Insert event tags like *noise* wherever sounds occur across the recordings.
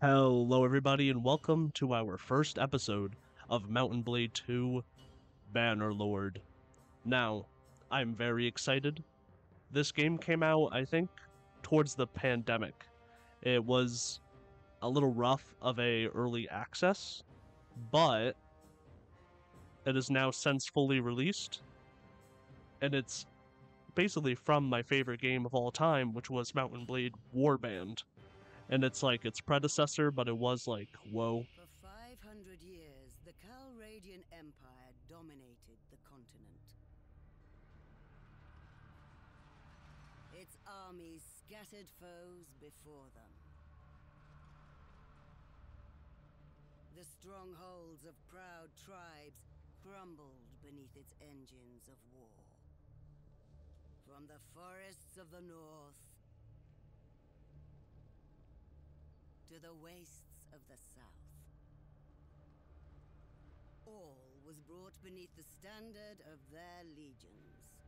Hello, everybody, and welcome to our first episode of Mount and Blade 2 Bannerlord. Now, I'm very excited. This game came out, I think, towards the pandemic. It was a little rough of a early access, but it is now since fully released, and it's basically from my favorite game of all time, which was Mount and Blade Warband and it's like its predecessor, but it was like, whoa. For 500 years, the Calradian Empire dominated the continent. Its armies scattered foes before them. The strongholds of proud tribes crumbled beneath its engines of war. From the forests of the north to the wastes of the south. All was brought beneath the standard of their legions.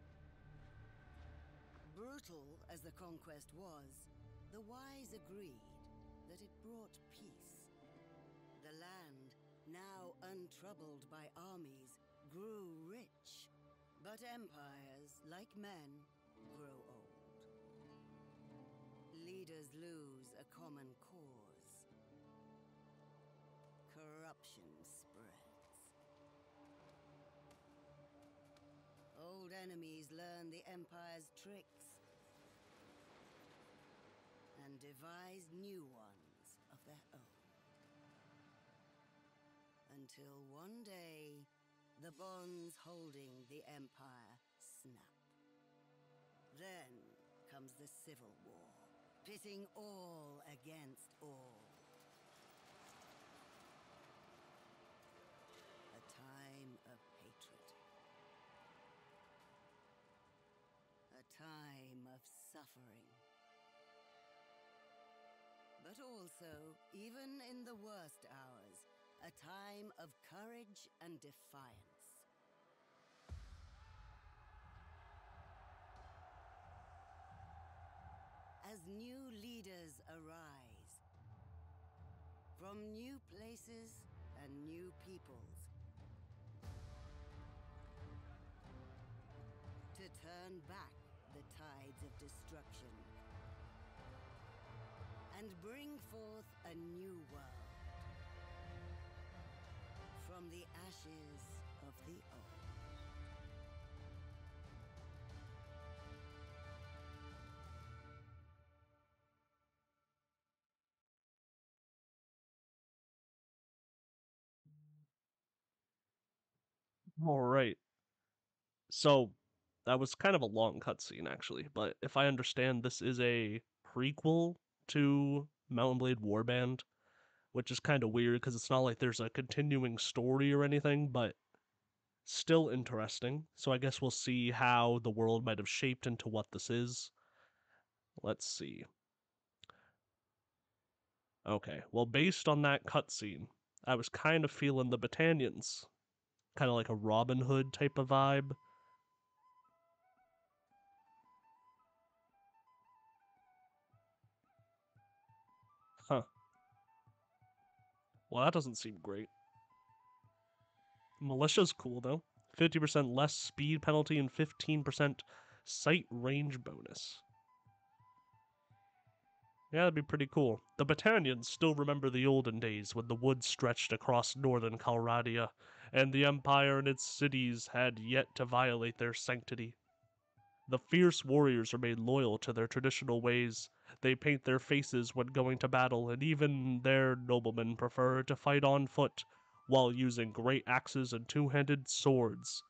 Brutal as the conquest was, the wise agreed that it brought peace. The land, now untroubled by armies, grew rich. But empires, like men, grow old. Leaders lose a common cause. Enemies learn the Empire's tricks and devise new ones of their own. Until one day, the bonds holding the Empire snap. Then comes the Civil War, pitting all against all. Suffering. But also, even in the worst hours, a time of courage and defiance. As new leaders arise, from new places and new peoples, to turn back destruction and bring forth a new world from the ashes of the old. All right. So that was kind of a long cutscene, actually. But if I understand, this is a prequel to Mount and Blade Warband, which is kind of weird because it's not like there's a continuing story or anything, but still interesting. So I guess we'll see how the world might have shaped into what this is. Let's see. Okay, well, based on that cutscene, I was kind of feeling the Battanians. Kind of like a Robin Hood type of vibe. Well, that doesn't seem great. Militia's cool, though. 50% less speed penalty and 15% sight range bonus. Yeah, that'd be pretty cool. The Battanians still remember the olden days when the woods stretched across northern Calradia, and the Empire and its cities had yet to violate their sanctity. The fierce warriors are made loyal to their traditional ways. They paint their faces when going to battle, and even their noblemen prefer to fight on foot while using great axes and two-handed swords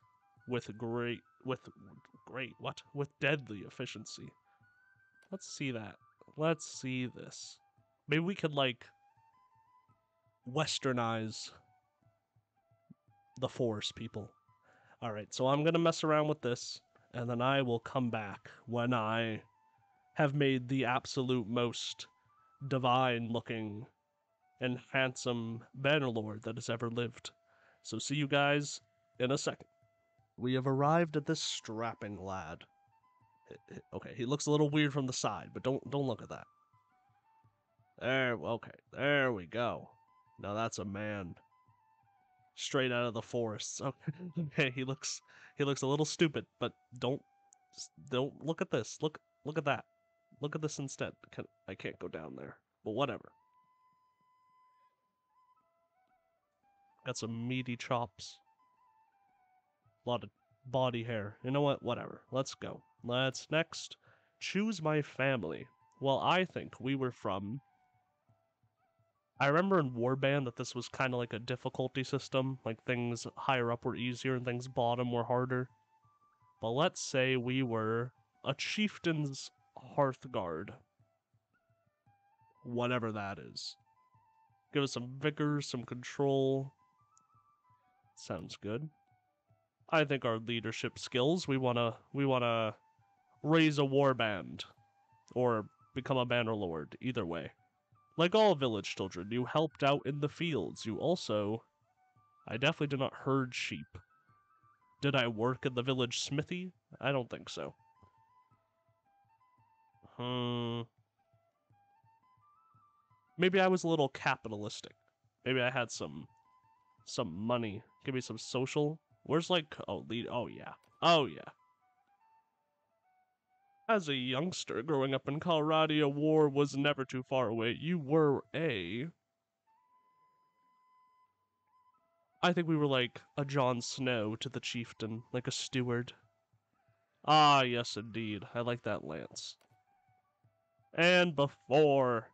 with great with great what with deadly efficiency. Let's see that. Let's see this. Maybe we could like westernize the forest people. All right, so I'm going to mess around with this and then I will come back when I have made the absolute most divine looking and handsome Bannerlord that has ever lived. So see you guys in a second. We have arrived at this strapping lad. Okay, he looks a little weird from the side, but don't don't look at that. There, okay, there we go. Now that's a man. Straight out of the forests. *laughs* Okay, okay, he looks he looks a little stupid, but don't don't look at this. Look look at that. Look at this instead. Can, I can't go down there, but whatever. Got some meaty chops. A lot of body hair. You know what? Whatever. Let's go. Let's next choose my family. Well, I think we were from. I remember in Warband that this was kind of like a difficulty system. Like things higher up were easier and things bottom were harder. But let's say we were a chieftain's Hearthguard. Whatever that is. Give us some vigor, some control. Sounds good. I think our leadership skills, we wanna we wanna raise a war band. Or become a banner lord, either way. Like all village children, you helped out in the fields. You also I definitely did not herd sheep. Did I work in the village smithy? I don't think so. Hmm. Maybe I was a little capitalistic. Maybe I had some some money. Give me some social. Where's like oh lead oh yeah. Oh yeah. As a youngster growing up in Calradia, war was never too far away. You were a I think we were like a Jon Snow to the chieftain, like a steward. Ah, yes, indeed. I like that lance. And before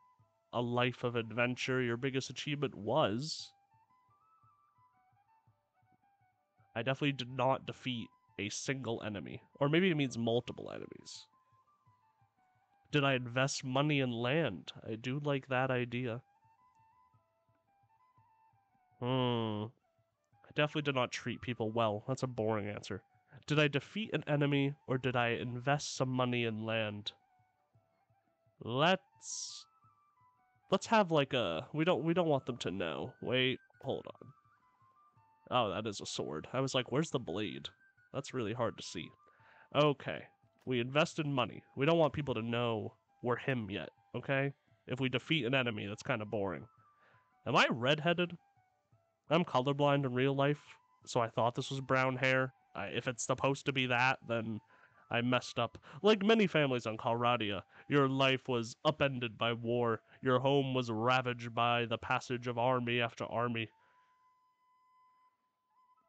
a life of adventure, your biggest achievement was. I definitely did not defeat a single enemy. Or maybe it means multiple enemies. Did I invest money in land? I do like that idea. Hmm. I definitely did not treat people well. That's a boring answer. Did I defeat an enemy or did I invest some money in land? Let's let's have like a we don't we don't want them to know. Wait, hold on. Oh, that is a sword. I was like, where's the blade? That's really hard to see. Okay. We invested money. We don't want people to know we're him yet, okay? If we defeat an enemy, that's kind of boring. Am I redheaded? I'm colorblind in real life, so I thought this was brown hair. I, if it's supposed to be that, then I messed up. Like many families on Calradia, your life was upended by war. Your home was ravaged by the passage of army after army.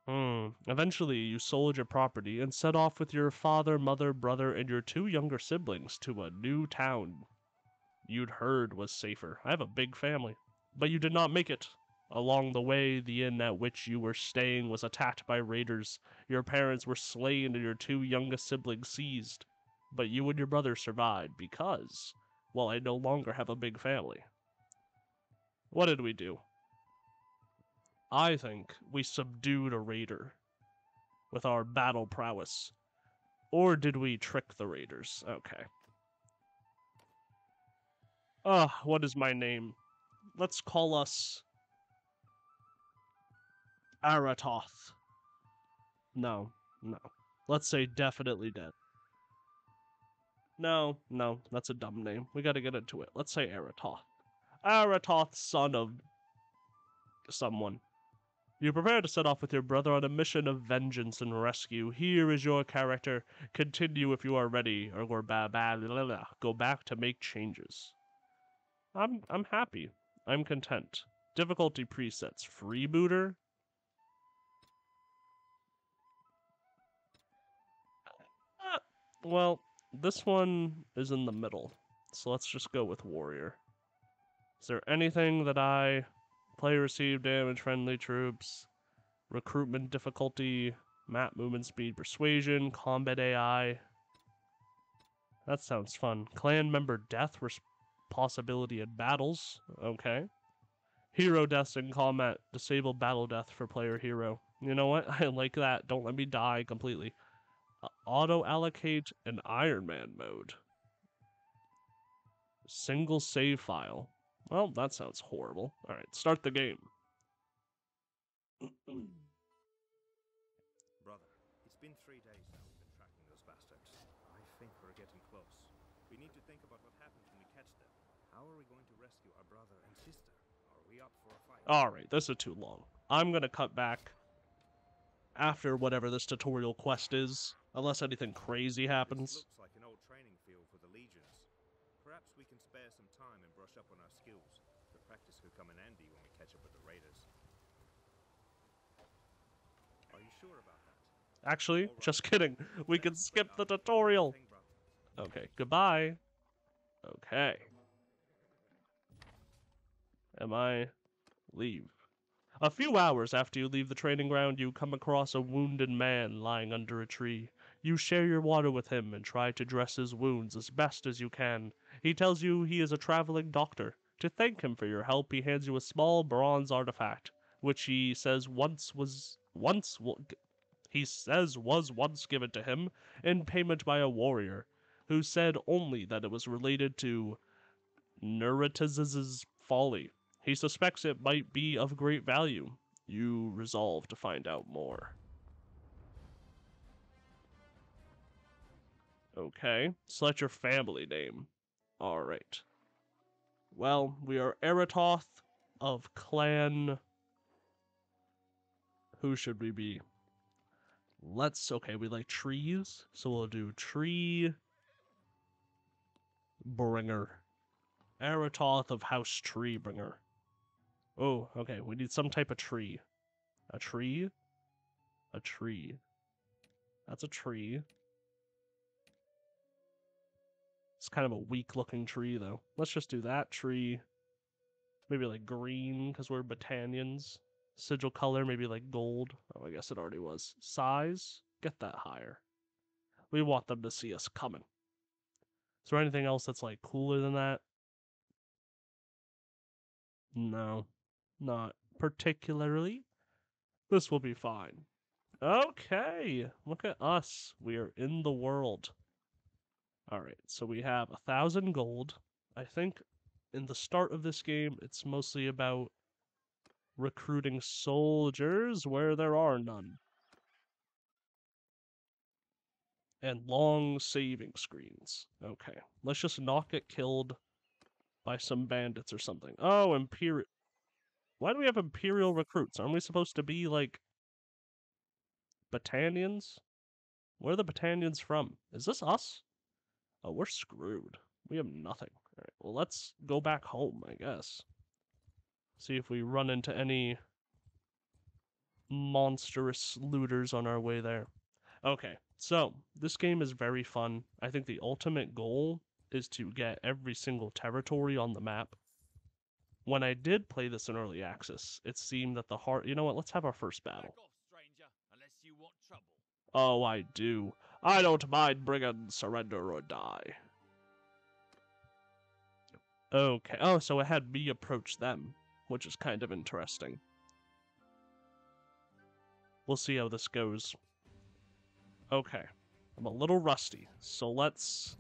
Hmm. Eventually, you sold your property and set off with your father, mother, brother, and your two younger siblings to a new town. You'd heard was safer. I have a big family. But you did not make it. Along the way, the inn at which you were staying was attacked by raiders. Your parents were slain and your two youngest siblings seized. But you and your brother survived because, well, I no longer have a big family. What did we do? I think we subdued a raider with our battle prowess. Or did we trick the raiders? Okay. Ah, what is my name? Let's call us Aratoth. No, no. Let's say definitely dead. No, no, that's a dumb name. We gotta get into it. Let's say Aratoth. Aratoth, son of someone. You prepare to set off with your brother on a mission of vengeance and rescue. Here is your character. Continue if you are ready, or go, ba ba go back to make changes. I'm I'm happy. I'm content. Difficulty presets. Freebooter? Well, this one is in the middle. So let's just go with warrior. Is there anything that I play receive damage, friendly troops, recruitment difficulty, map movement speed, persuasion, combat AI. That sounds fun. Clan member death possibility in battles. Okay. Hero deaths in combat. Disable battle death for player hero. You know what? *laughs* I like that. Don't let me die completely. Auto allocate an Iron Man mode. Single save file. Well, that sounds horrible. Alright, start the game. *clears throat* Brother, it's been three days now we've been tracking those bastards. I think we're getting close. We need to think about what happens when we catch them. How are we going to rescue our brother? Alright, this is too long. I'm gonna cut back after whatever this tutorial quest is, unless anything crazy happens. looks like an old training field for the legions. Perhaps we can spare some time and brush up on our skills. The practice could come in handy when we catch up with the raiders. Are you sure about that? Actually, Alright. just kidding. We can skip the tutorial. Okay, goodbye. Okay. Am I leave? A few hours after you leave the training ground, you come across a wounded man lying under a tree. You share your water with him and try to dress his wounds as best as you can. He tells you he is a traveling doctor. To thank him for your help, he hands you a small bronze artifact, which he says once was once he says was once given to him in payment by a warrior who said only that it was related to Neretzes's folly. He suspects it might be of great value. You resolve to find out more. Okay, select your family name. Alright. Well, we are Aratoth of Clan. Who should we be? Let's. Okay, we like trees, so we'll do tree bringer. Aratoth of House Treebringer. Oh, okay. We need some type of tree. A tree? A tree. That's a tree. It's kind of a weak looking tree, though. Let's just do that tree. Maybe like green, because we're Battanians. Sigil color, maybe like gold. Oh, I guess it already was. Size? Get that higher. We want them to see us coming. Is there anything else that's like cooler than that? No, not particularly. This will be fine. Okay, look at us. We are in the world. Alright, so we have a thousand gold. I think in the start of this game, it's mostly about recruiting soldiers where there are none. And long saving screens. Okay, let's just not get killed by some bandits or something. Oh, Imperial. Why do we have Imperial recruits? Aren't we supposed to be like Battanians? Where are the Battanians from? Is this us? Oh, we're screwed. We have nothing. Alright, well, let's go back home, I guess. See if we run into any monstrous looters on our way there. Okay, so this game is very fun. I think the ultimate goal is to get every single territory on the map. When I did play this in early access, it seemed that the heart. You know what? Let's have our first battle. Off, stranger, unless you want trouble. Oh, I do. I don't mind bringing surrender or die. Okay. Oh, so it had me approach them, which is kind of interesting. We'll see how this goes. Okay. I'm a little rusty, so let's.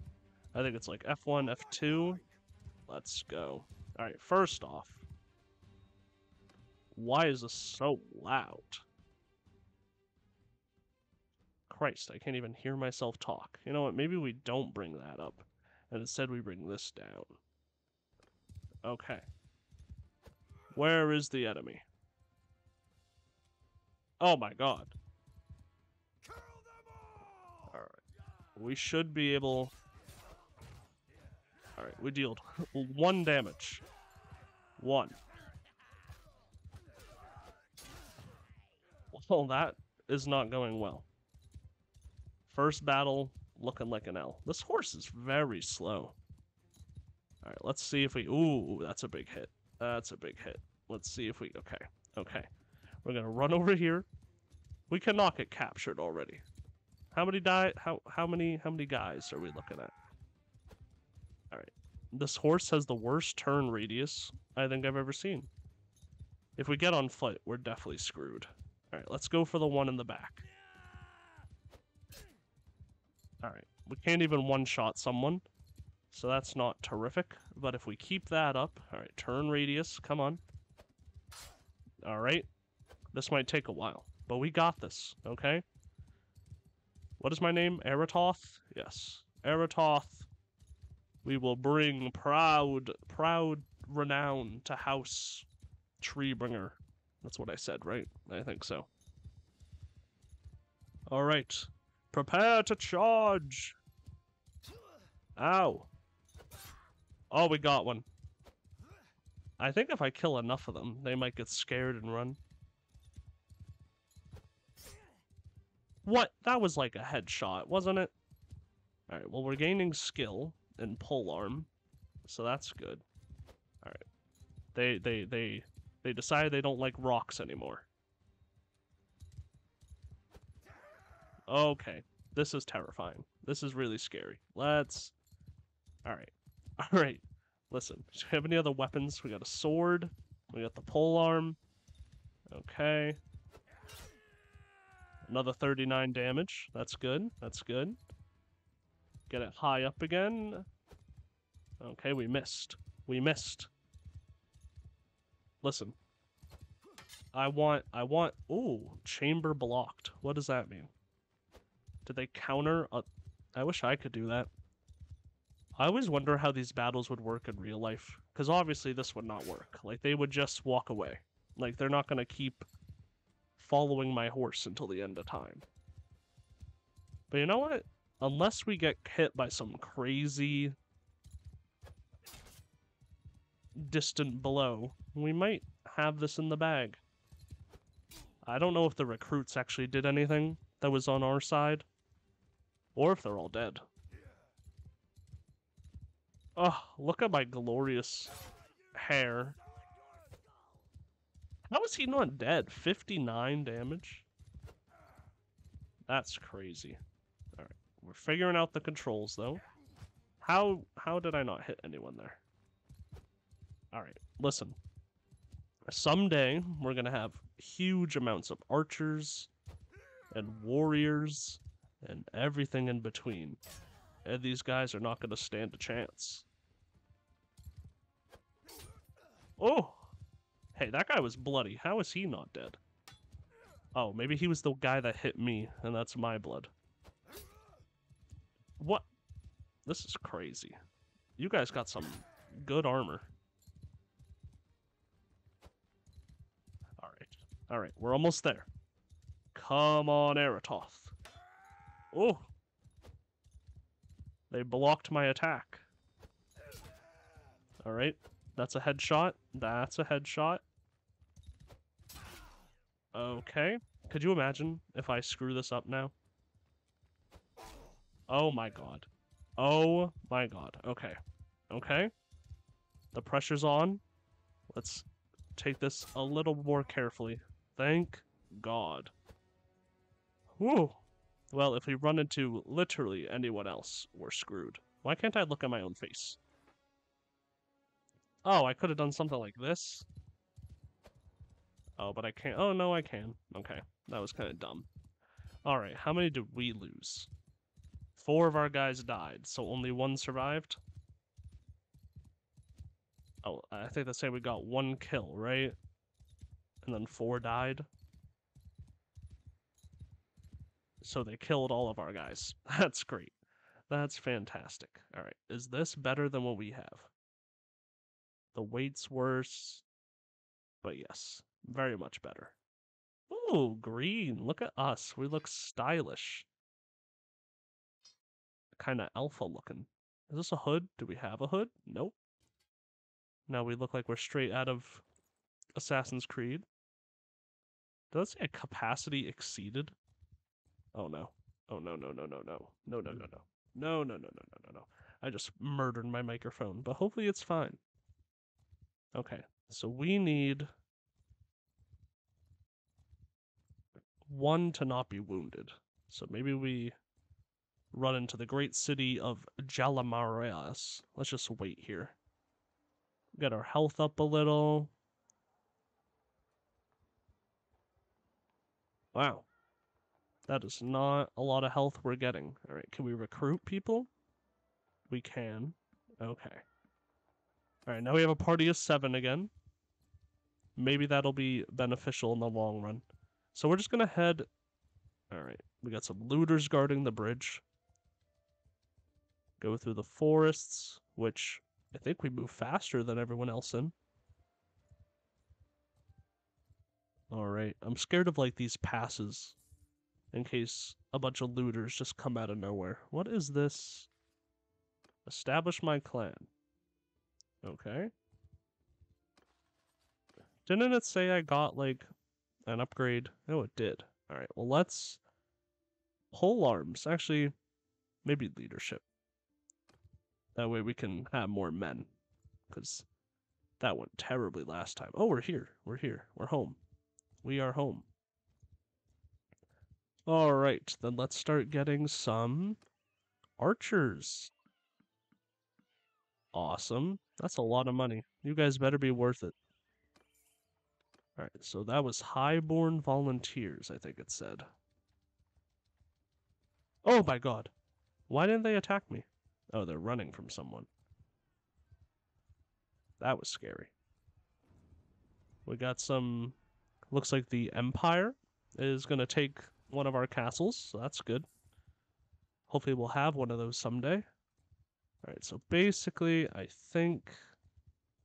I think it's like F1, F2. Let's go. Alright, first off. Why is this so loud? Christ, I can't even hear myself talk. You know what? Maybe we don't bring that up. And instead we bring this down. Okay. Where is the enemy? Oh my god. Alright. We should be able... Alright, we dealt *laughs* one damage. One. Well, that is not going well. First battle looking like an L. This horse is very slow. Alright, let's see if we... Ooh, that's a big hit. That's a big hit. Let's see if we... Okay, okay. We're gonna run over here. We cannot get captured already. How many die? How how many how many guys are we looking at? All right. This horse has the worst turn radius I think I've ever seen. If we get on foot, we're definitely screwed. All right, let's go for the one in the back. All right, we can't even one-shot someone, so that's not terrific. But if we keep that up, all right, turn radius, come on. All right, this might take a while, but we got this, okay? What is my name? Aratoth? Yes. Aratoth. We will bring proud, proud renown to House Treebringer. That's what I said, right? I think so. All right. Prepare to charge. Ow. Oh, we got one. I think if I kill enough of them, they might get scared and run. What? That was like a headshot, wasn't it? Alright, well, we're gaining skill in pole arm, so that's good. Alright. They, they, they, they decide they don't like rocks anymore. Okay, this is terrifying. This is really scary. Let's... Alright. *laughs* Alright. Listen, do we have any other weapons? We got a sword. We got the pole arm. Okay. Another 39 damage. That's good. That's good. Get it high up again. Okay, we missed. We missed. Listen. I want, I want, ooh, chamber blocked. What does that mean? Did they counter I wish I could do that. I always wonder how these battles would work in real life. Because obviously this would not work. Like, they would just walk away. Like, they're not going to keep following my horse until the end of time. But you know what? Unless we get hit by some crazy distant blow, we might have this in the bag. I don't know if the recruits actually did anything that was on our side, or if they're all dead. Oh, look at my glorious hair. How is he not dead? 59 damage? That's crazy. Alright, we're figuring out the controls though. How how did I not hit anyone there? Alright, listen. Someday we're gonna have huge amounts of archers and warriors and everything in between. And these guys are not gonna stand a chance. Oh! Hey, that guy was bloody. How is he not dead? Oh, maybe he was the guy that hit me, and that's my blood. What? This is crazy. You guys got some good armor. Alright. Alright, we're almost there. Come on, Aratoth. Oh! They blocked my attack. Alright, that's a headshot. That's a headshot. Okay. Could you imagine if I screw this up now? Oh my god. Oh my god. Okay. Okay. The pressure's on. Let's take this a little more carefully. Thank God. Whew. Well, if we run into literally anyone else, we're screwed. Why can't I look at my own face? Oh, I could have done something like this. Oh, but I can't. Oh, no, I can. Okay, that was kind of dumb. Alright, how many did we lose? Four of our guys died, so only one survived? Oh, I think they say we got one kill, right? And then four died? So they killed all of our guys. *laughs* That's great. That's fantastic. Alright, is this better than what we have? The weight's worse. But yes, very much better. Ooh, green. Look at us. We look stylish. Kind of alpha looking. Is this a hood? Do we have a hood? Nope. Now we look like we're straight out of Assassin's Creed. Does it say capacity exceeded? Oh no. Oh no no no no no. No no no mm. no. No no no no no no no. I just murdered my microphone, but hopefully it's fine. Okay, so we need one to not be wounded. So maybe we run into the great city of Jalmarys. Let's just wait here. Get our health up a little. Wow. That is not a lot of health we're getting. Alright, can we recruit people? We can. Okay. Alright, now we have a party of seven again. Maybe that'll be beneficial in the long run. So we're just gonna head... Alright, we got some looters guarding the bridge. Go through the forests, which I think we move faster than everyone else in. Alright, I'm scared of like these passes in case a bunch of looters just come out of nowhere. What is this? Establish my clan. Okay. Didn't it say I got like an upgrade? No, it did. Alright, well let's pole arms. Actually, maybe leadership. That way we can have more men. Because that went terribly last time. Oh, we're here. We're here. We're home. We are home. All right, then let's start getting some archers. Awesome. That's a lot of money. You guys better be worth it. All right, so that was Highborn Volunteers, I think it said. Oh my god. Why didn't they attack me? Oh, they're running from someone. That was scary. We got some Looks like the Empire is going to take one of our castles, so that's good. Hopefully we'll have one of those someday. Alright, so basically, I think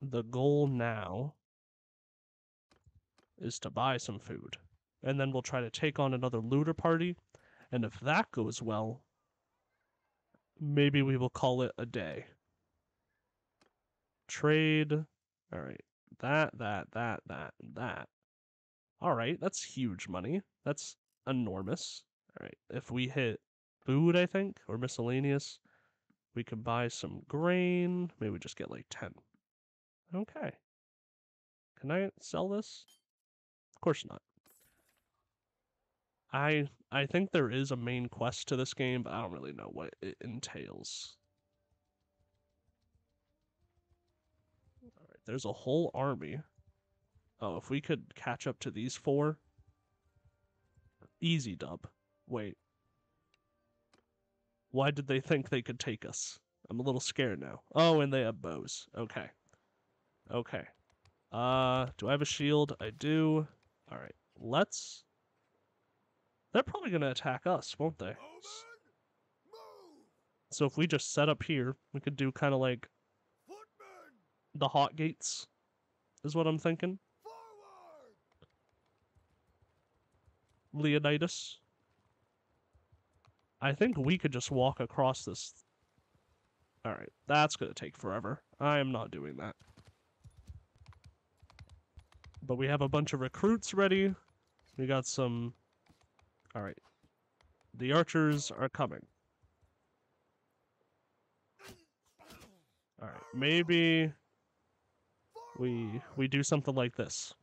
the goal now is to buy some food. And then we'll try to take on another looter party. And if that goes well, maybe we will call it a day. Trade. Alright, that, that, that, that, that. All right, that's huge money. That's enormous. All right, if we hit food, I think, or miscellaneous, we could buy some grain. Maybe we just get like 10. Okay. Can I sell this? Of course not. I I think there is a main quest to this game, but I don't really know what it entails. All right, there's a whole army. Oh, if we could catch up to these four. Easy dub. Wait. Why did they think they could take us? I'm a little scared now. Oh, and they have bows. Okay. Okay. Uh, do I have a shield? I do. Alright, let's... They're probably going to attack us, won't they? So if we just set up here, we could do kind of like the hot gates, is what I'm thinking. Leonidas. I think we could just walk across this. Alright, that's going to take forever. I am not doing that. But we have a bunch of recruits ready. We got some... Alright. The archers are coming. Alright, maybe... We, we do something like this.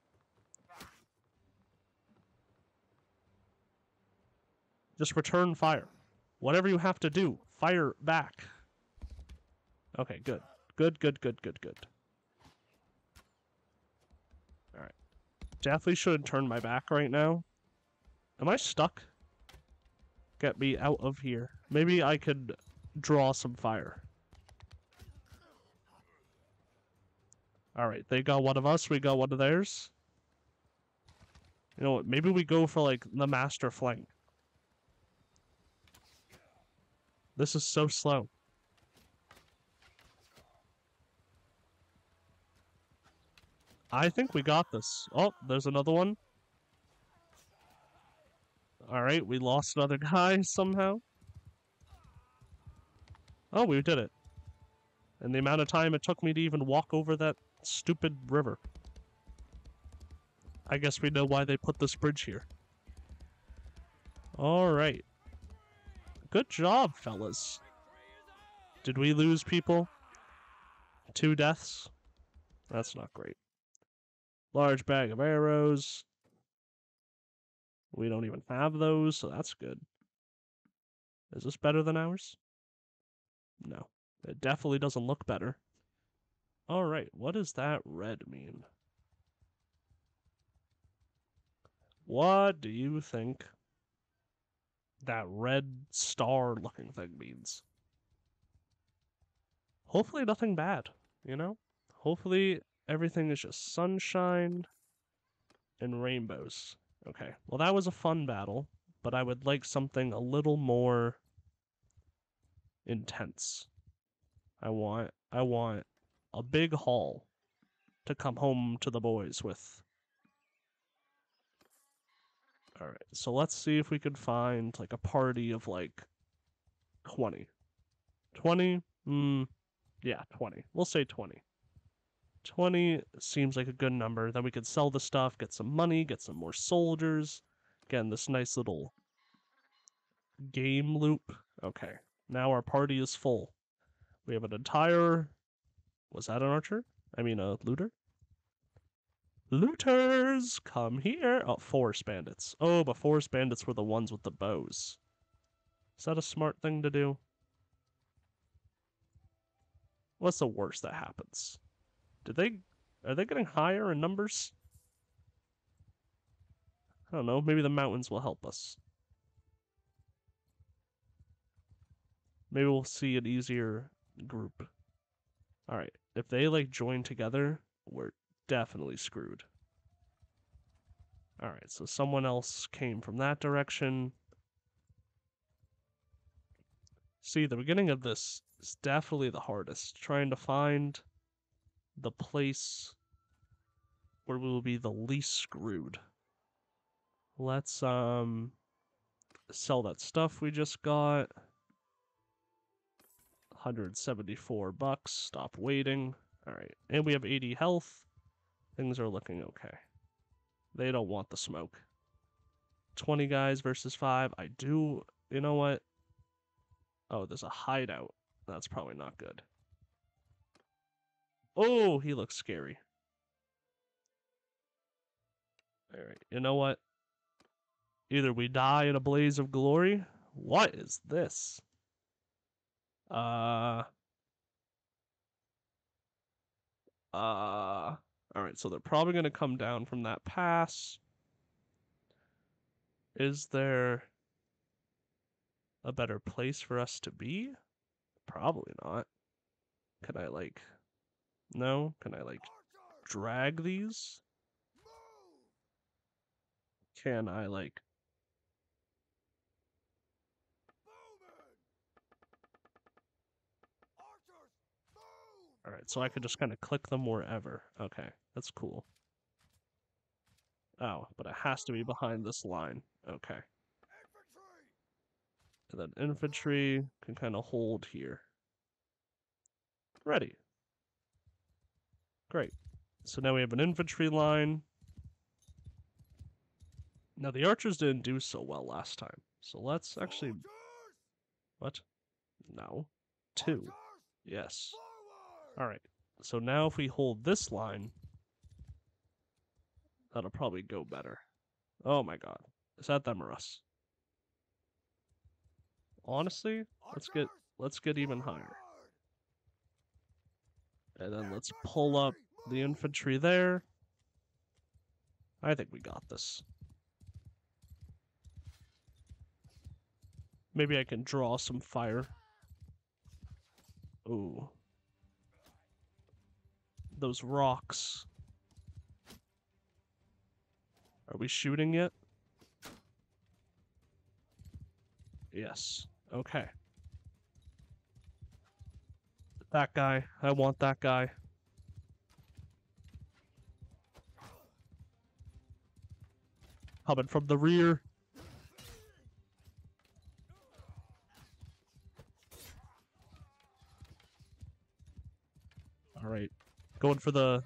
Just return fire. Whatever you have to do, fire back. Okay, good. Good, good, good, good, good. Alright. Definitely shouldn't turn my back right now. Am I stuck? Get me out of here. Maybe I could draw some fire. Alright, they got one of us, we got one of theirs. You know what, maybe we go for like the master flank. This is so slow. I think we got this. Oh, there's another one. Alright, we lost another *laughs* guy somehow. Oh, we did it. And the amount of time it took me to even walk over that stupid river. I guess we know why they put this bridge here. Alright. Good job, fellas. Did we lose people? Two deaths? That's not great. Large bag of arrows. We don't even have those, so that's good. Is this better than ours? No. It definitely doesn't look better. Alright, what does that red mean? What do you think? That red star looking thing means. Hopefully nothing bad, you know? Hopefully everything is just sunshine and rainbows. Okay, well that was a fun battle, but I would like something a little more intense. I want I want a big haul to come home to the boys with. All right. So let's see if we could find like a party of like 20. 20? Mm, yeah, 20. We'll say 20. 20 seems like a good number. Then we could sell the stuff, get some money, get some more soldiers. Again, this nice little game loop. Okay. Now our party is full. We have an entire. Was that an archer? I mean, a looter? Looters, come here. Oh, forest bandits. Oh, but forest bandits were the ones with the bows. Is that a smart thing to do? What's the worst that happens? Did they are they getting higher in numbers? I don't know, maybe the mountains will help us. Maybe we'll see an easier group. Alright, if they like join together, we're definitely screwed. Alright, so someone else came from that direction. See, the beginning of this is definitely the hardest. Trying to find the place where we will be the least screwed. Let's um sell that stuff we just got. 174 bucks. Stop waiting. All right. And we have 80 health. Things are looking okay. They don't want the smoke. 20 guys versus 5. I do, you know what? Oh, there's a hideout. That's probably not good. Oh, he looks scary. All right. You know what? Either we die in a blaze of glory. What is this? Uh. Uh. All right, so they're probably going to come down from that pass. Is there a better place for us to be? Probably not. Can I, like. No? Can I, like, drag these? Can I, like. All right, so I could just kind of click them wherever. Okay, that's cool. Oh, but it has to be behind this line. Okay. And then infantry can kind of hold here. Ready. Great. So now we have an infantry line. Now the archers didn't do so well last time. So let's actually... What? No. Two. Yes. Alright, so now if we hold this line, that'll probably go better. Oh my god. Is that them or us? Honestly, let's get let's get even higher. And then let's pull up the infantry there. I think we got this. Maybe I can draw some fire. Ooh those rocks. Are we shooting yet? Yes. Okay. That guy. I want that guy. Coming from the rear. All right. Going for the...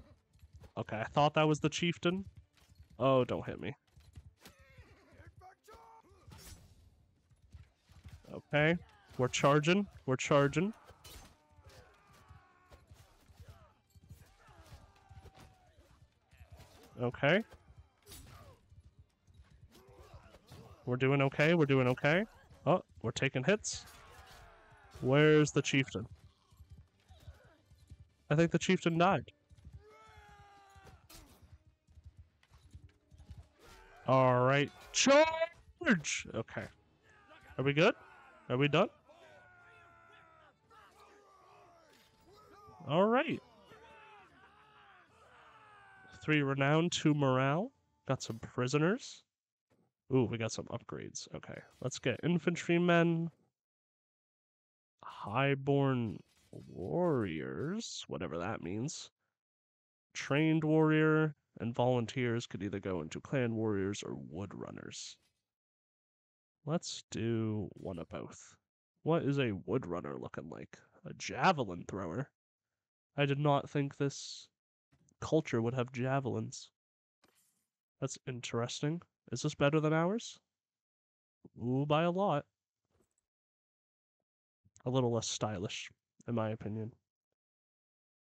Okay, I thought that was the chieftain. Oh, don't hit me. Okay, we're charging. We're charging. Okay. We're doing okay. We're doing okay. Oh, we're taking hits. Where's the chieftain? I think the chieftain died. Alright. Charge! Okay. Are we good? Are we done? Alright. Three renown, two morale. Got some prisoners. Ooh, we got some upgrades. Okay. Let's get infantrymen. Highborn warriors, whatever that means. Trained warrior, and volunteers could either go into clan warriors or wood runners. Let's do one of both. What is a wood runner looking like? A javelin thrower? I did not think this culture would have javelins. That's interesting. Is this better than ours? Ooh, by a lot. A little less stylish, in my opinion.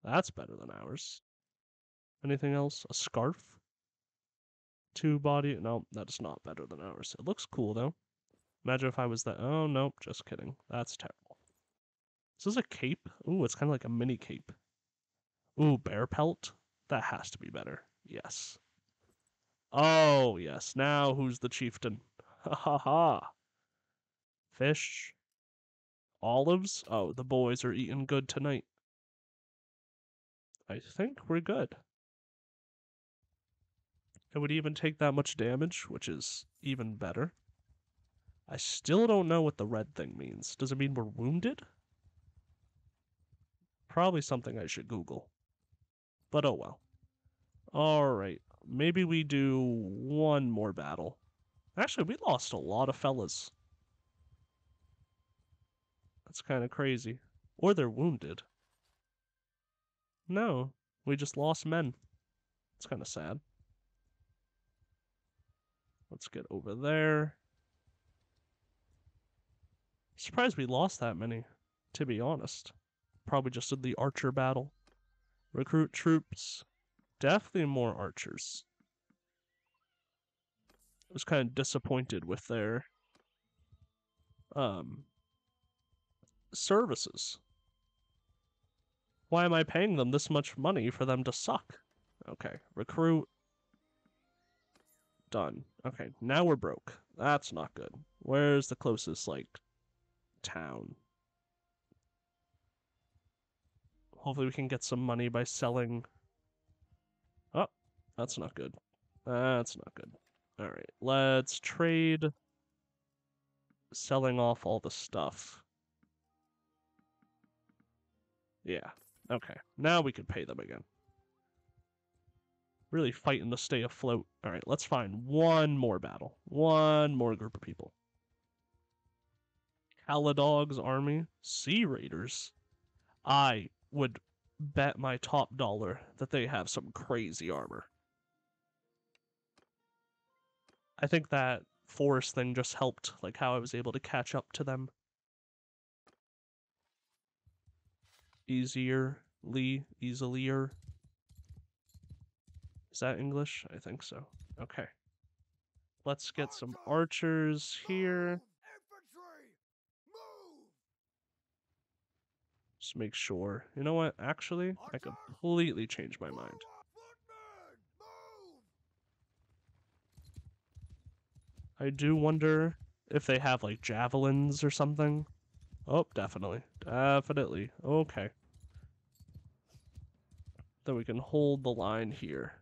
That's better than ours. Anything else? A scarf? Two body? No, that is not better than ours. It looks cool though. Imagine if I was that. Oh, nope, just kidding. That's terrible. Is this a cape? Ooh, it's kind of like a mini cape. Ooh, bear pelt? That has to be better. Yes. Oh, yes. Now who's the chieftain? Ha ha ha. Fish. Olives? Oh, the boys are eating good tonight. I think we're good. It would even take that much damage, which is even better. I still don't know what the red thing means. Does it mean we're wounded? Probably something I should Google. But oh well. Alright, maybe we do one more battle. Actually, we lost a lot of fellas. That's kind of crazy. Or they're wounded. No, we just lost men. It's kind of sad. Let's get over there. Surprised we lost that many, to be honest. Probably just in the archer battle. Recruit troops. Definitely more archers. I was kind of disappointed with their um services. Why am I paying them this much money for them to suck? Okay, recruit. Done. Okay, now we're broke. That's not good. Where's the closest, like, town? Hopefully we can get some money by selling... Oh, that's not good. That's not good. Alright, let's trade selling off all the stuff. Yeah, okay. Now we can pay them again. Really fighting to stay afloat. Alright, let's find one more battle. One more group of people. Caladog's army? Sea Raiders? I would bet my top dollar that they have some crazy armor. I think that forest thing just helped, like how I was able to catch up to them. Easier, Lee, easilier. Is that English? I think so. Okay. Let's get some archers here. Just make sure. You know what? Actually, I completely changed my mind. I do wonder if they have like javelins or something. Oh, definitely. Definitely. Okay. Then we can hold the line here.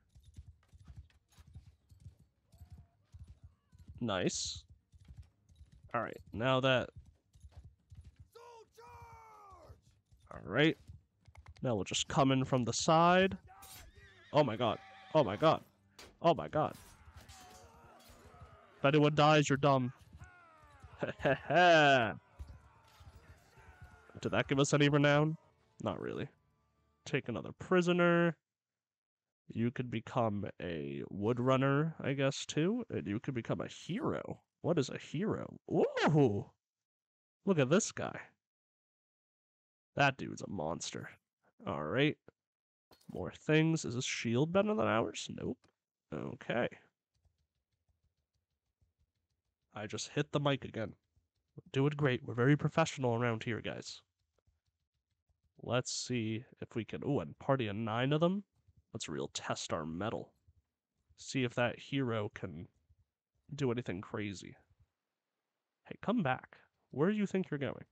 Nice. Alright, now that... Alright. Now we'll just come in from the side. Oh my god. Oh my god. Oh my god. If anyone dies, you're dumb. *laughs* Did that give us any renown? Not really. Take another prisoner. You could become a woodrunner, I guess, too. And you could become a hero. What is a hero? Ooh! Look at this guy. That dude's a monster. Alright. More things. Is this shield better than ours? Nope. Okay. I just hit the mic again. Doing great. We're very professional around here, guys. Let's see if we can... Oh, and party of nine of them? Let's real test our metal. See if that hero can do anything crazy. Hey, come back. Where do you think you're going?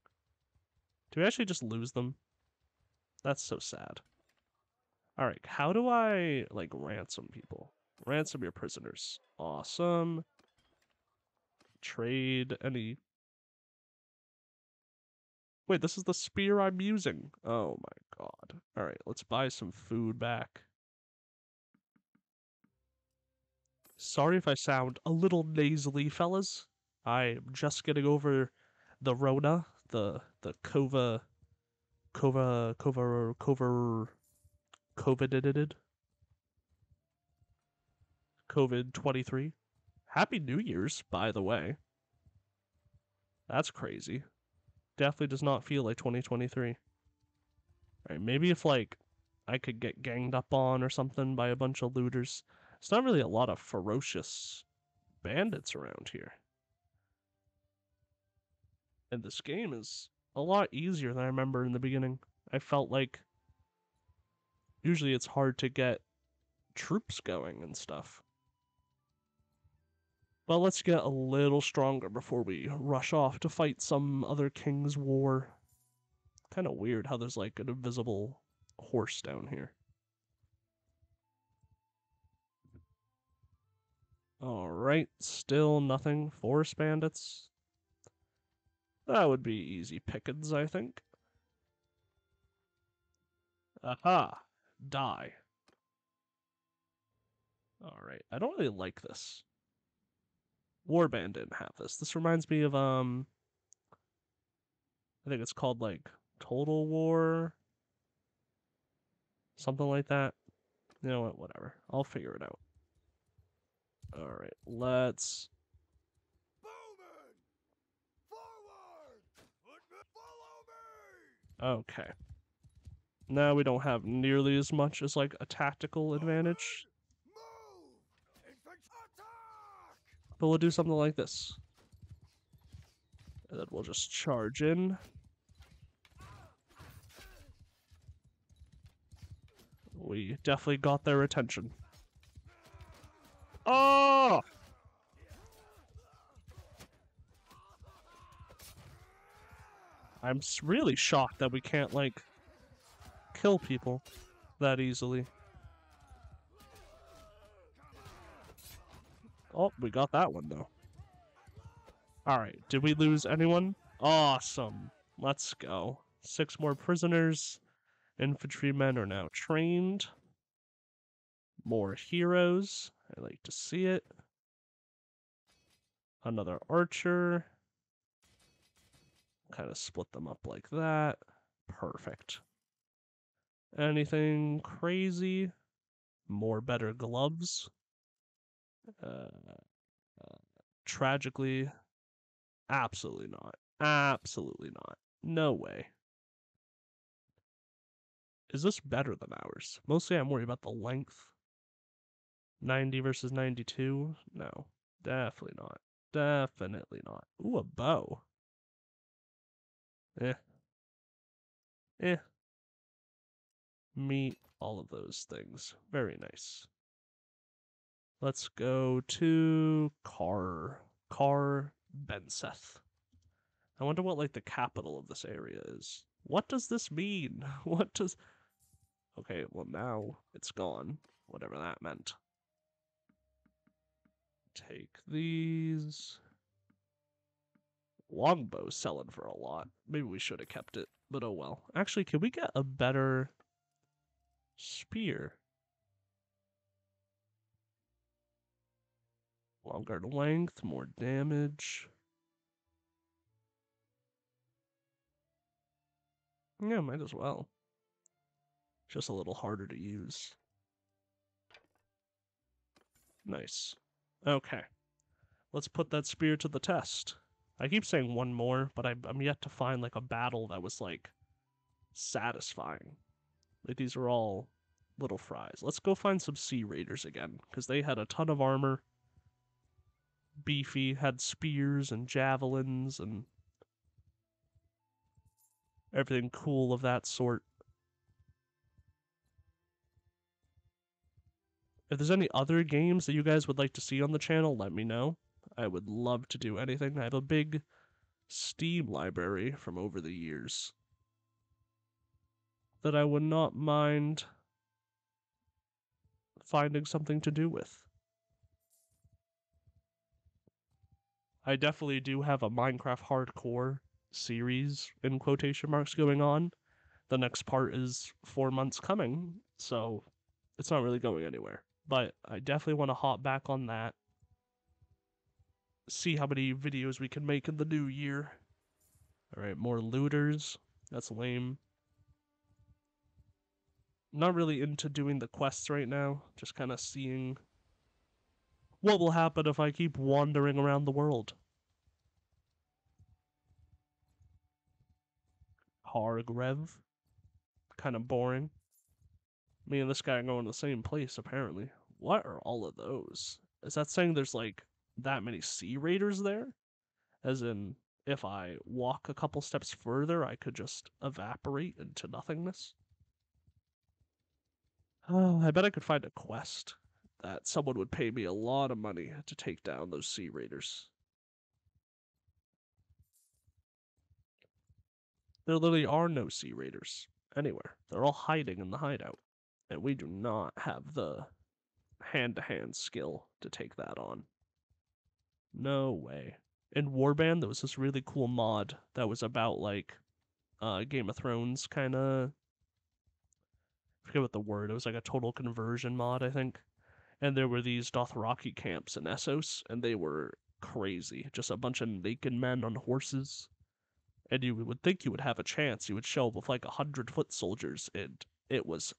Do we actually just lose them? That's so sad. Alright, how do I, like, ransom people? Ransom your prisoners. Awesome. Trade any... Wait, this is the spear I'm using. Oh my god. Alright, let's buy some food back. Sorry if I sound a little nasally, fellas. I'm just getting over the Rona, the the Kova, Kova, Kova, Kova, COVID, COVID twenty three. Happy New Year's, by the way. That's crazy. Definitely does not feel like 2023. Alright, maybe if like I could get ganged up on or something by a bunch of looters. It's not really a lot of ferocious bandits around here. And this game is a lot easier than I remember in the beginning. I felt like usually it's hard to get troops going and stuff. But let's get a little stronger before we rush off to fight some other king's war. Kind of weird how there's like an invisible horse down here. Alright, still nothing. Forest bandits. That would be easy pickings, I think. Aha! Die. Alright, I don't really like this. Warband didn't have this. This reminds me of, um... I think it's called, like, Total War? Something like that. You know what, whatever. I'll figure it out. Let's... Forward! Follow me! Okay. Now we don't have nearly as much as, like, a tactical advantage. Move! Infantry attack! But we'll do something like this. And then we'll just charge in. We definitely got their attention. Oh! I'm really shocked that we can't, like, kill people that easily. Oh, we got that one, though. Alright, did we lose anyone? Awesome. Let's go. Six more prisoners. Infantrymen are now trained. More heroes. I like to see it. Another archer. Kind of split them up like that. Perfect. Anything crazy? More better gloves. Uh, uh, tragically, absolutely not. Absolutely not. No way. Is this better than ours? Mostly I'm worried about the length. 90 versus 92? No. Definitely not. Definitely not. Ooh, a bow. Eh. Eh. Meet all of those things. Very nice. Let's go to Car. Car Banseth. I wonder what like the capital of this area is. What does this mean? *laughs* What does Okay, well now it's gone. Whatever that meant. Take these. Longbow selling for a lot. Maybe we should have kept it, but oh well. Actually, can we get a better spear? Longer length, more damage. Yeah, might as well. Just a little harder to use. Nice. Okay. Let's put that spear to the test. I keep saying one more, but I, I'm yet to find like a battle that was like satisfying. Like these are all little fries. Let's go find some sea raiders again, because they had a ton of armor. Beefy had spears and javelins and everything cool of that sort. If there's any other games that you guys would like to see on the channel, let me know. I would love to do anything. I have a big Steam library from over the years that I would not mind finding something to do with. I definitely do have a Minecraft hardcore series in quotation marks going on. The next part is four months coming, so it's not really going anywhere. But I definitely want to hop back on that. See how many videos we can make in the new year. Alright, more looters. That's lame. Not really into doing the quests right now. Just kind of seeing what will happen if I keep wandering around the world. Hargrev. Kind of boring. Me and this guy are going to the same place, apparently. What are all of those? Is that saying there's like that many sea raiders there? As in, if I walk a couple steps further, I could just evaporate into nothingness? Oh, I bet I could find a quest that someone would pay me a lot of money to take down those sea raiders. There literally are no sea raiders anywhere. They're all hiding in the hideout. And we do not have the hand to hand skill to take that on. No way. In Warband, there was this really cool mod that was about like uh, Game of Thrones kind of. forget what the word. It was like a total conversion mod, I think. And there were these Dothraki camps in Essos, and they were crazy. Just a bunch of naked men on horses. And you would think you would have a chance. You would show up with like a hundred foot soldiers, and it was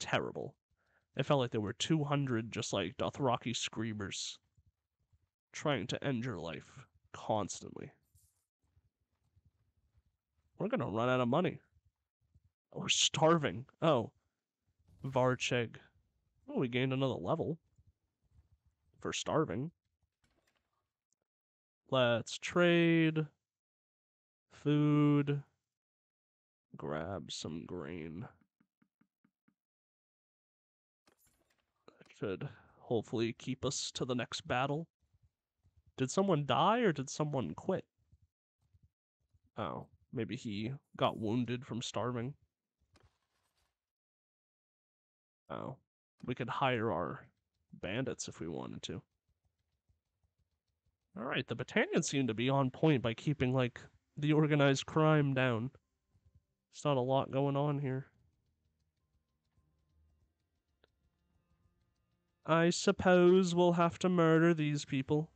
terrible. It felt like there were 200 just like Dothraki screamers trying to end your life constantly. We're gonna run out of money. We're starving. Oh. Varcheg. Oh, we gained another level. For starving. Let's trade. Food. Grab some grain. That should hopefully keep us to the next battle. Did someone die or did someone quit? Oh, maybe he got wounded from starving. Oh, we could hire our bandits if we wanted to. Alright, the battalions seem to be on point by keeping, like, the organized crime down. There's not a lot going on here. I suppose we'll have to murder these people.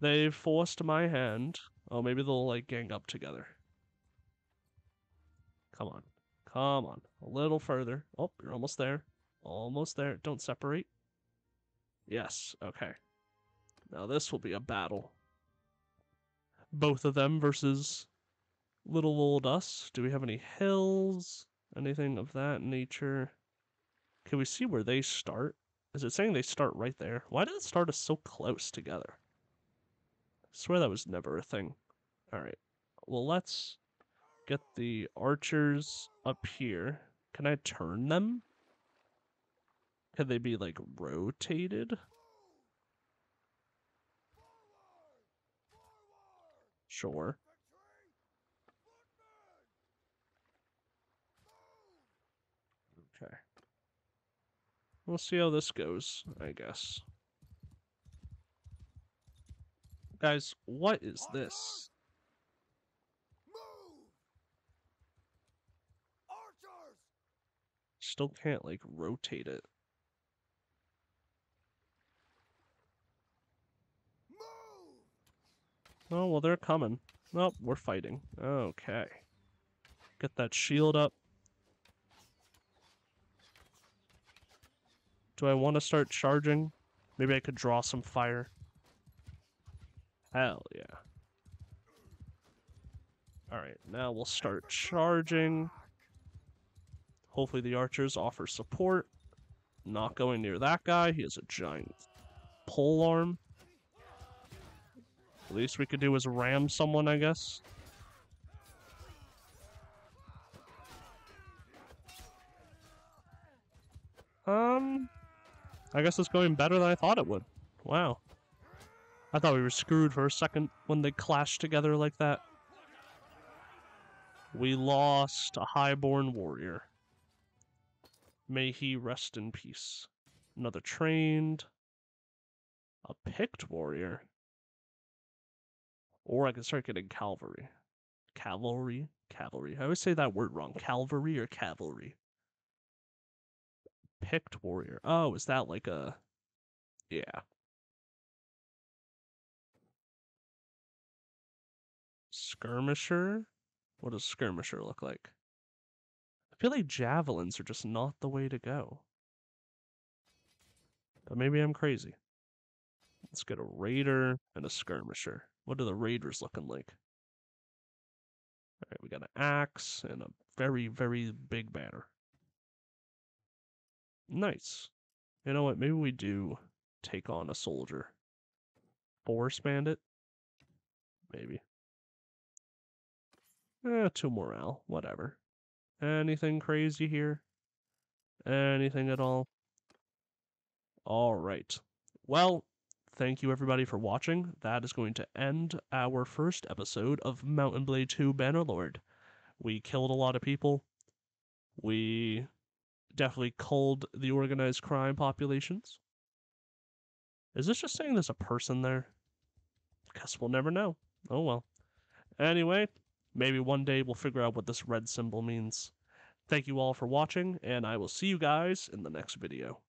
They've forced my hand. Oh, maybe they'll, like, gang up together. Come on. Come on. A little further. Oh, you're almost there. Almost there. Don't separate. Yes. Okay. Now this will be a battle. Both of them versus little old us. Do we have any hills? Anything of that nature? Can we see where they start? Is it saying they start right there? Why did it start us so close together? I swear that was never a thing. Alright. Well, let's get the archers up here. Can I turn them? Can they be, like, rotated? Sure. Okay. We'll see how this goes, I guess. Guys, what is this? Still can't, like, rotate it. Oh, well, they're coming. Oh, we're fighting. Okay. Get that shield up. Do I want to start charging? Maybe I could draw some fire. Hell yeah. Alright, now we'll start charging. Hopefully the archers offer support. Not going near that guy. He has a giant pole arm. Least we could do is ram someone, I guess. Um, I guess it's going better than I thought it would. Wow. I thought we were screwed for a second when they clashed together like that. We lost a highborn warrior. May he rest in peace. Another trained. A picked warrior. Or I can start getting cavalry. Cavalry? Cavalry. I always say that word wrong. Cavalry or cavalry? picked warrior. Oh, is that like a. Yeah. Skirmisher? What does skirmisher look like? I feel like javelins are just not the way to go. But maybe I'm crazy. Let's get a raider and a skirmisher. What are the raiders looking like? All right, we got an axe and a very, very big banner. Nice. You know what? Maybe we do take on a soldier. Force bandit? Maybe. Eh, two morale. Whatever. Anything crazy here? Anything at all? All right. Well, thank you everybody for watching. That is going to end our first episode of Mount and Blade 2 Bannerlord. We killed a lot of people. We definitely culled the organized crime populations. Is this just saying there's a person there? Guess we'll never know. Oh well. Anyway, maybe one day we'll figure out what this red symbol means. Thank you all for watching, and I will see you guys in the next video.